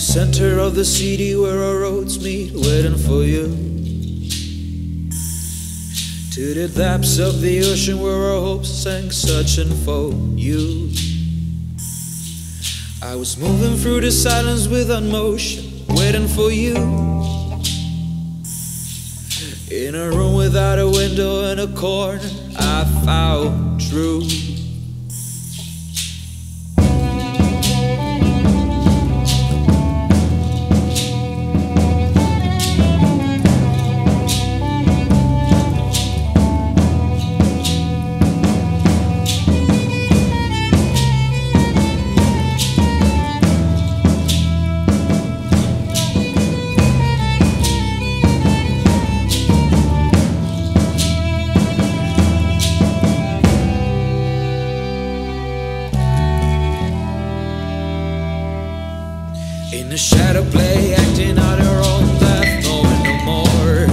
center of the city where our roads meet, waiting for you. To the depths of the ocean where our hopes sank, searching for you. I was moving through the silence without motion, waiting for you. In a room without a window in a corner, I found truth. In the shadow play, acting out her own death, knowing no more.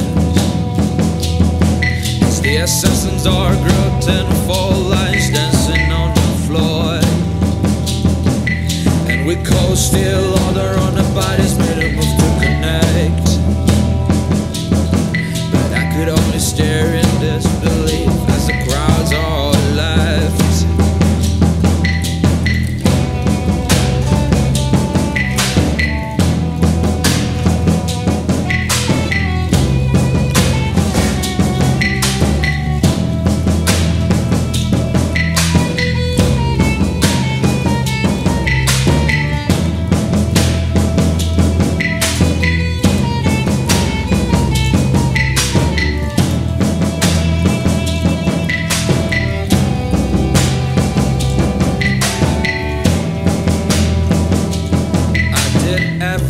As the assassins are grouped in four lines, dancing on the floor. And we coast still order on the bodies, made a move to connect. But I could only stare in disbelief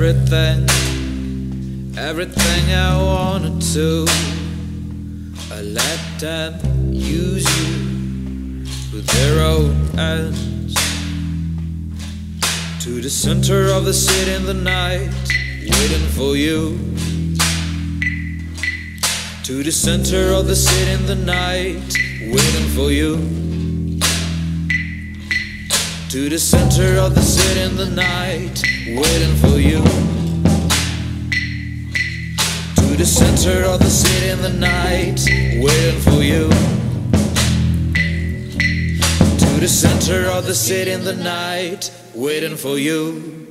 everything, everything I wanted to. I let them use you with their own ends. To the center of the city in the night, waiting for you. To the center of the city in the night, waiting for you. To the center of the city in the night, waiting for you. To the center of the city in the night, waiting for you. To the center of the city in the night, waiting for you.